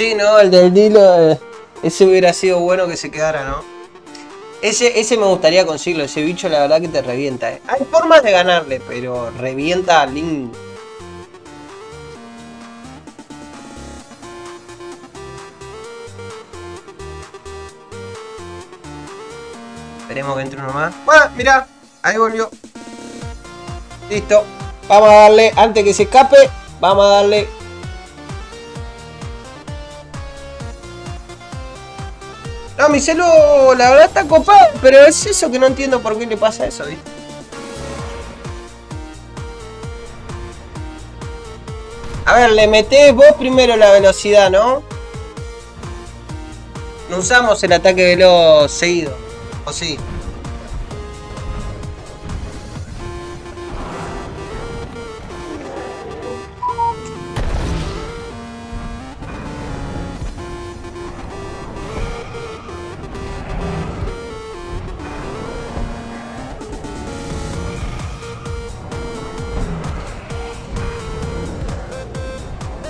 Sí, no, el del Dilo, eh, ese hubiera sido bueno que se quedara, ¿no? Ese, ese me gustaría conseguirlo, ese bicho la verdad que te revienta. eh. Hay formas de ganarle, pero revienta a Link. Esperemos que entre uno más. Bueno, mira, ahí volvió. Listo. Vamos a darle, antes que se escape, vamos a darle. Mi celu, la verdad está copado, pero es eso que no entiendo por qué le pasa eso, ¿viste? A ver, le metés vos primero la velocidad, ¿no? No usamos el ataque veloz seguido. ¿O sí?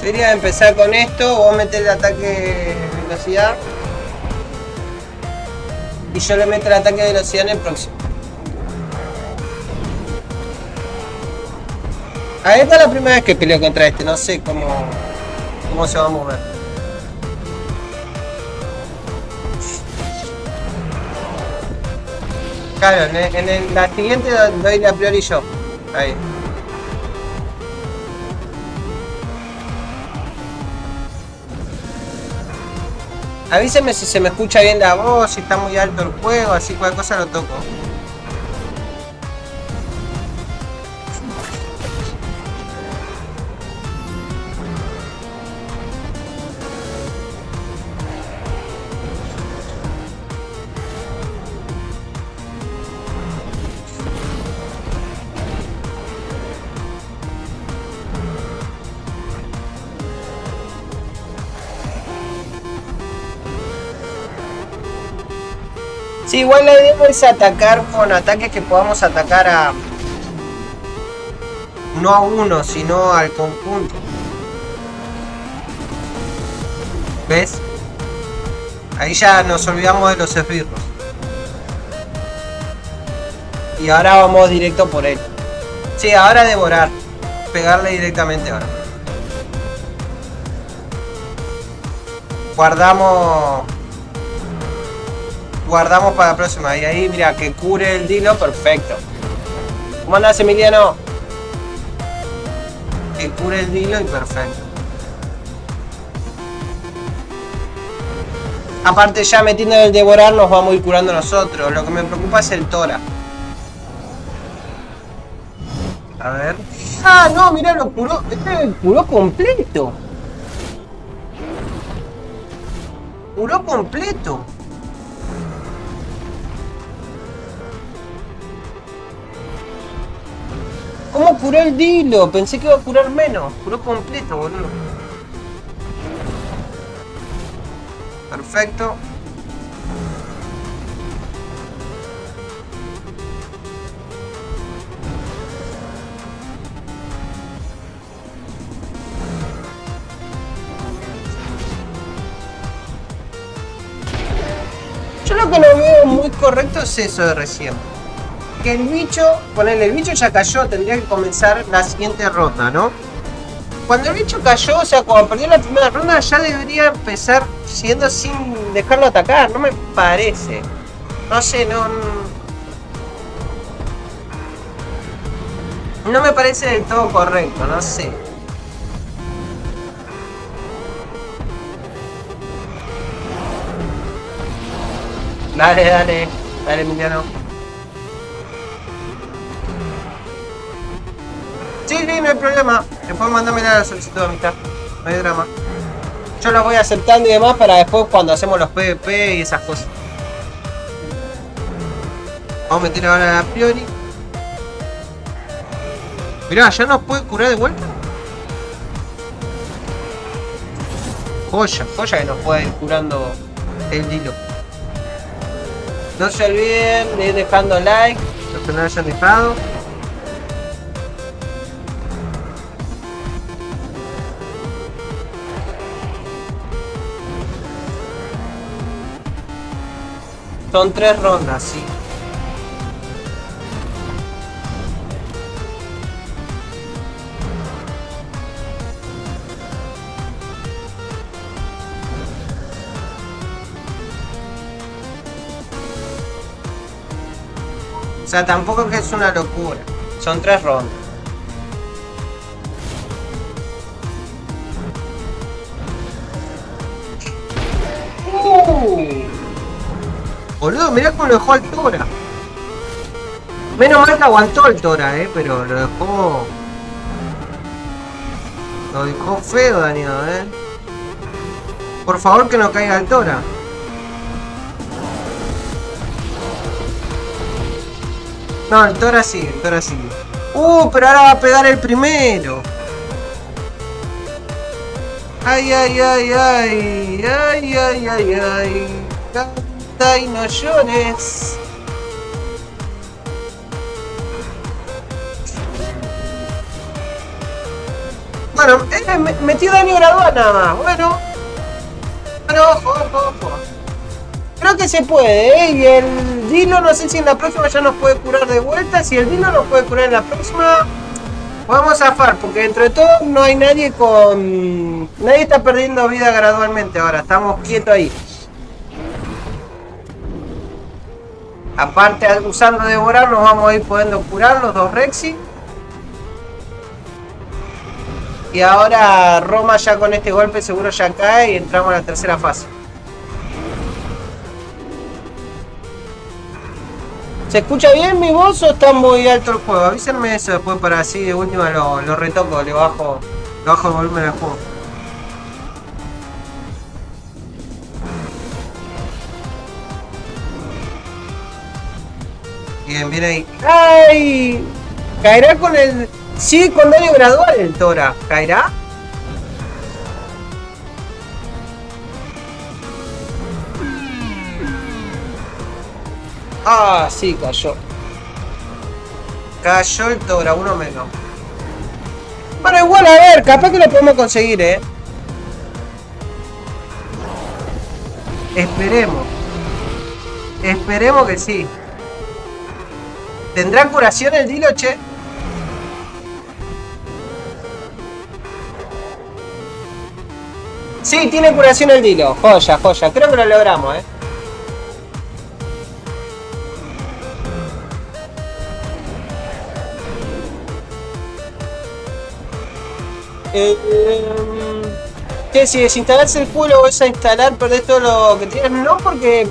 Sería empezar con esto, vos meter el ataque de velocidad. Y yo le meto el ataque de velocidad en el próximo. A esta es la primera vez que peleo contra este, no sé cómo, cómo se va a mover. Claro, en el- la siguiente doy la priori yo. Ahí. Avíseme si se me escucha bien la voz, si está muy alto el juego, así cualquier cosa lo toco. Igual la idea es atacar con ataques que podamos atacar a... No a uno, sino al conjunto. ¿Ves? Ahí ya nos olvidamos de los esbirros. Y ahora vamos directo por él. Sí, ahora devorar. Pegarle directamente ahora. Guardamos guardamos para la próxima. Y ahí, mira, que cure el dilo, perfecto. ¿Cómo andás, Emiliano? Que cure el dilo y perfecto. Aparte, ya metiendo el devorar, nos vamos a ir curando nosotros. Lo que me preocupa es el Tora. A ver. Ah, no, mirá, lo curó. Este curó completo. Curó completo. ¿Cómo curó el Dilo? Pensé que iba a curar menos. Curó completo, boludo. Perfecto. Yo lo que no veo muy correcto es eso de recién. Que el bicho, ponele, el bicho ya cayó, tendría que comenzar la siguiente ronda, ¿no? Cuando el bicho cayó, o sea, cuando perdió la primera ronda, ya debería empezar siendo sin dejarlo atacar, no me parece. No sé, no. No me parece del todo correcto, no sé. Dale, dale, dale, Emiliano. Sí, sí, no hay problema. Después mándame la solicitud de amistad. No hay drama. Yo la voy aceptando y demás para después cuando hacemos los PvP y esas cosas. Vamos a meter ahora la priori. Mirá, ¿ya nos puede curar de vuelta? Joya, joya que nos puede ir curando el hilo. No se olviden de ir dejando like, los que no hayan dejado. Son tres rondas, sí. O sea, tampoco que es una locura. Son tres rondas. Boludo, mirá cómo lo dejó al Tora. Menos mal que aguantó el Tora, eh, pero lo dejó. Lo dejó feo, dañado, eh. Por favor que no caiga el Tora. No, el Tora sí, el Tora sí. Uh, pero ahora va a pegar el primero. Ay, ay, ay, ay, ay, ay, ay, ay. Canta y no llores. Bueno, eh, me- metió daño gradual nada más. Bueno. Pero ojo, ojo, ojo. Creo que se puede, ¿eh? Y el Dino, no sé si en la próxima ya nos puede curar de vuelta. Si el Dino nos puede curar en la próxima, vamos a zafar. Porque dentro de todo no hay nadie con... Nadie está perdiendo vida gradualmente ahora. Estamos quietos ahí. Aparte, al- usando devorar, nos vamos a ir pudiendo curar los dos Rexy. Y ahora Roma ya con este golpe seguro ya cae y entramos a la tercera fase. ¿Se escucha bien mi voz o está muy alto el juego? Avísenme eso después para así de última lo, lo retoco, le bajo, le bajo el volumen al juego. Bien, bien ahí. ¡Ay! ¿Caerá con el... Sí, con daño gradual el Tora. ¿Caerá? Ah, sí, cayó. Cayó el Tora, uno menos. Bueno, igual, a ver, capaz que lo podemos conseguir, ¿eh? Esperemos. Esperemos que sí. ¿Tendrá curación el Dilo, che? Sí, tiene curación el Dilo. Joya, joya. Creo que lo logramos, ¿eh? Eh, que si desinstalarse el juego es a instalar, perdés todo lo que tienes. No, porque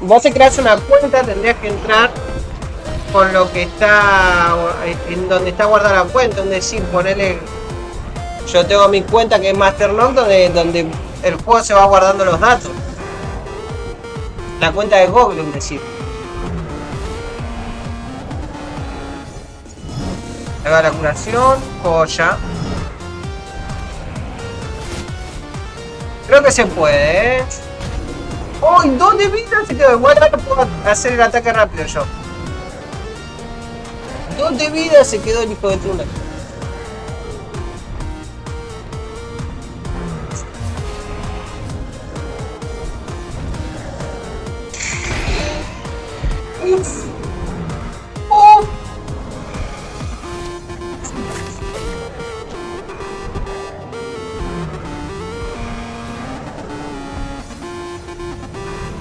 vos te creas una cuenta, tendrías que entrar con lo que está en donde está guardada la cuenta, donde decir ponerle. Yo tengo mi cuenta que es Masterlock donde, donde el juego se va guardando los datos. La cuenta de Google, es decir. Va la curación, joya. Creo que se puede, ¿eh? ¡Oh! ¿Dos de vida se quedó? Igual puedo hacer el ataque rápido yo. Dos de vida se quedó el hijo de. Uf. Uf.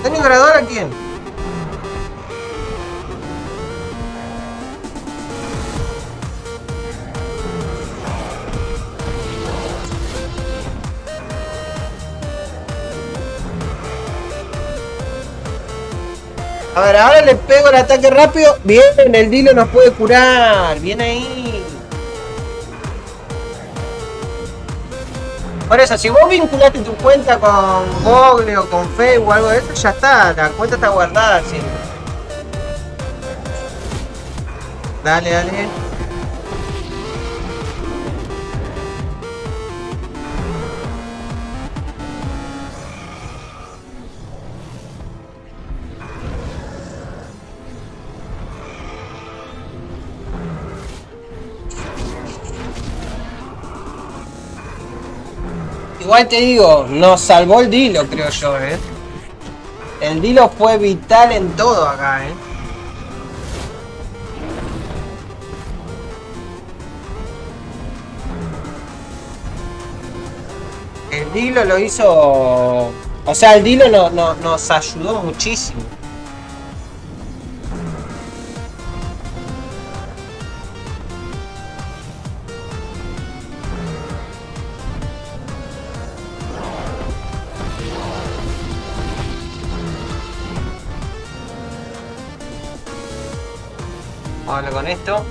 ¿Daño gradual a quién? A ver, ahora le pego el ataque rápido. Bien, el Dilo nos puede curar. Bien ahí. Por eso, si vos vinculaste tu cuenta con Google o con Facebook o algo de eso, ya está. La cuenta está guardada siempre. Dale, dale. Igual te digo, nos salvó el Dilo, creo yo, ¿eh? El Dilo fue vital en todo acá, eh. El Dilo lo hizo... O sea, el Dilo no, no, nos ayudó muchísimo. Con esto.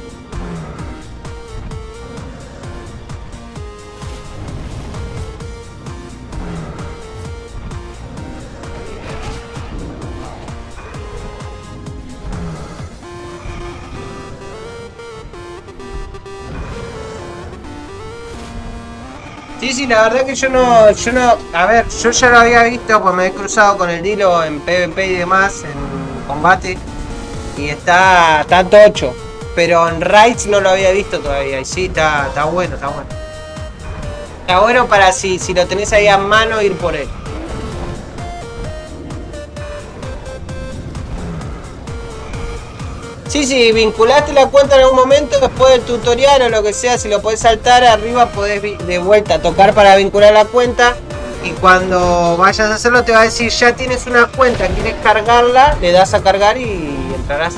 Sí, sí, la verdad que yo no, yo no, a ver, yo ya lo había visto, pues me he cruzado con el Dilo en PvP y demás, en combate, y está, está tocho, pero en Raids no lo había visto todavía, y sí, está, está bueno, está bueno. Está bueno para si, si lo tenés ahí a mano ir por él. Sí, sí, vinculaste la cuenta en algún momento después del tutorial o lo que sea, si lo podés saltar arriba podés de vuelta tocar para vincular la cuenta y cuando vayas a hacerlo te va a decir ya tienes una cuenta, quieres cargarla, le das a cargar y entrarás.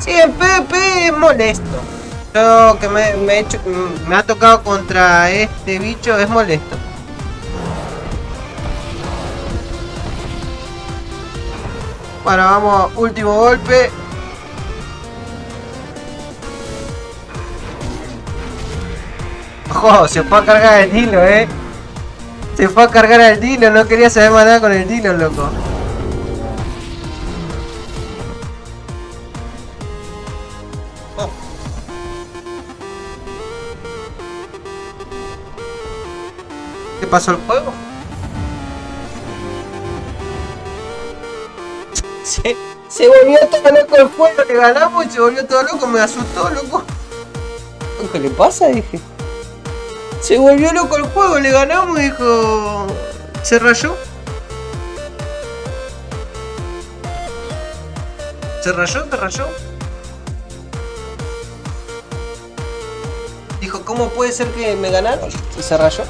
Sí, en PvP es molesto. Yo que me, me, hecho, me ha tocado contra este bicho es molesto. Bueno, vamos, último golpe. Ojo, se fue a cargar el dilo, eh. Se fue a cargar al dilo, no quería saber más nada con el dilo, loco. Oh. ¿Qué pasó el juego? Se, se volvió todo loco el juego, le ganamos y se volvió todo loco, me asustó, loco. ¿Qué le pasa? Dije. Se volvió loco el juego, le ganamos y dijo... ¿Se rayó? ¿Se rayó? ¿Se rayó? Dijo, ¿cómo puede ser que me ganaron? Y se rayó.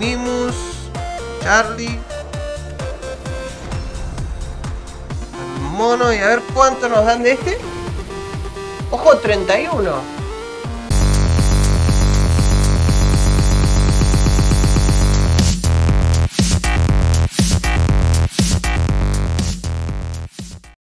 Mimus Charlie. Mono y a ver cuánto nos dan de este. Ojo, 31.